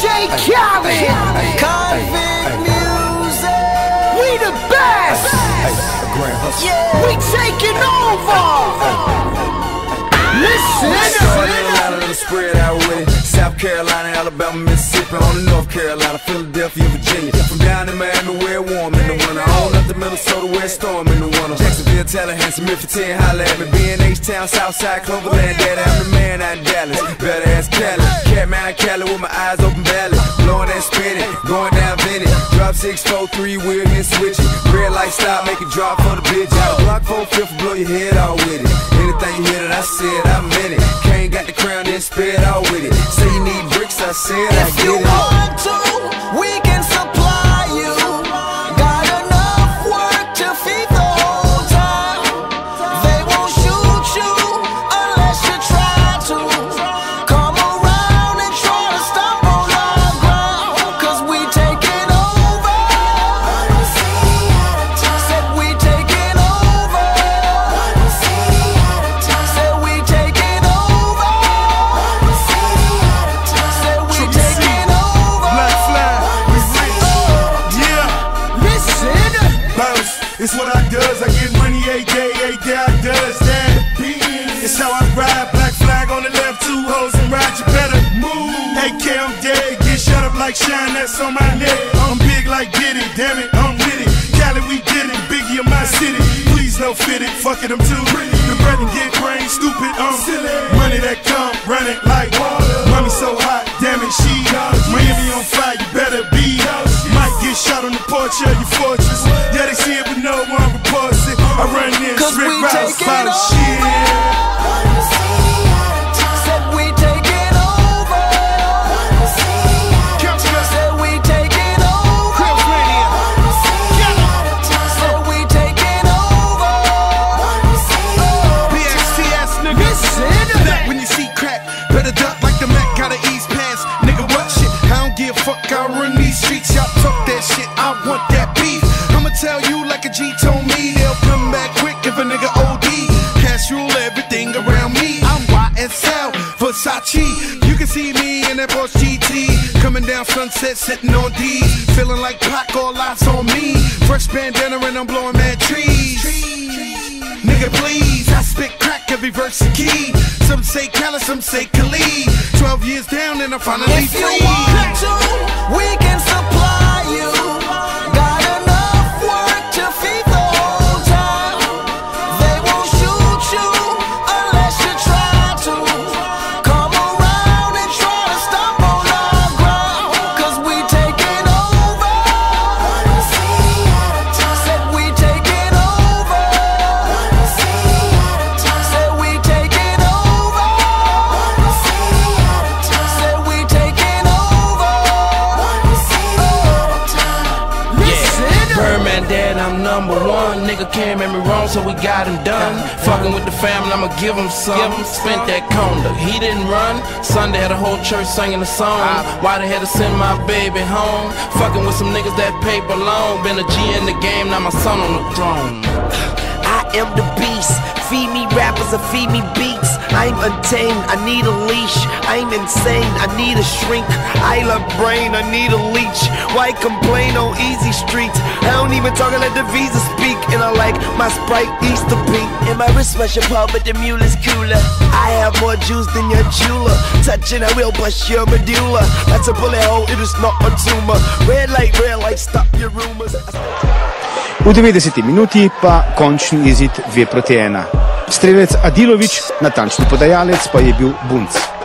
DJ Khaled. Convict music. We the best. Yeah. We taking over. Listen. Carolina, spread out with it. South Carolina, Alabama, Mississippi, on to North Carolina, Philadelphia, Virginia. From down in Miami, where warm in the winter. On up to Minnesota, where storm Tallahassee, Memphis, 10, holla at me. B&H Town, Southside, Cloverland, Daddy, I'm the man out in Dallas. Better ask Cali. Catman, Cali with my eyes open, valley. Blowing and spinning, going down Vinny. Drop 6, 4, 3, wheel, then switch it. Red light stop, make it drop for the bitch. Out block 4, 5th, blow your head out with it. Anything you hear that I said, I meant it. Kane got the crown, then spit out with it. Say you need bricks, I said I get If you it. want to, we can supply It's what I does. I get money every day, every day I does that. It's how I ride. Black flag on the left, two hoes and ride. You better move. Hey, K, I'm dead. Get shut up like shine. That's on my neck. I'm big like Diddy. Damn it, I'm with it. Cali, we did it. Biggie in my city. Please don't fit it. Fuck it, I'm too pretty. The bread and get brain stupid. I'm silly. Money that come, run it like water. Mommy so hot, damn it, she uh, Miami on fire, you better be. Uh, Might get shot on the porch of your fortress. Ross, see me in that Porsche GT, coming down Sunset, sitting on D. Feeling like Pac, all eyes on me. Fresh bandana and I'm blowing mad trees. Nigga, please, I spit crack every verse and key. Some say Khaled, some say Khalid. Twelve years down and I'm finally free. Number one. Nigga can't make me wrong, so we got him done. Fucking with the family, I'ma give him some. Spent that conda, he didn't run. Sunday had a whole church singing a song. Ah. Why they had to send my baby home? Fucking with some niggas that paper long. Been a G in the game, now my son on the throne. I am the beast. Feed me rappers or feed me beats. I'm untamed, I need a leash. I'm insane, I need a shrink. I love brain, I need a leech. Why complain on easy streets? I don't even talk, I let the visa speak. And I like my sprite Easter pink. And my wrist special pub, but the mule is cooler. I have more juice than your jeweler. Touching, I will bust your medulla. That's a bullet hole, it is not a tumor. Red light, red light, stop your rumors. V 90 minuti pa končni izid 2 proti 1. Strelec Adilovič, natančni podajalec pa je bil Bunc.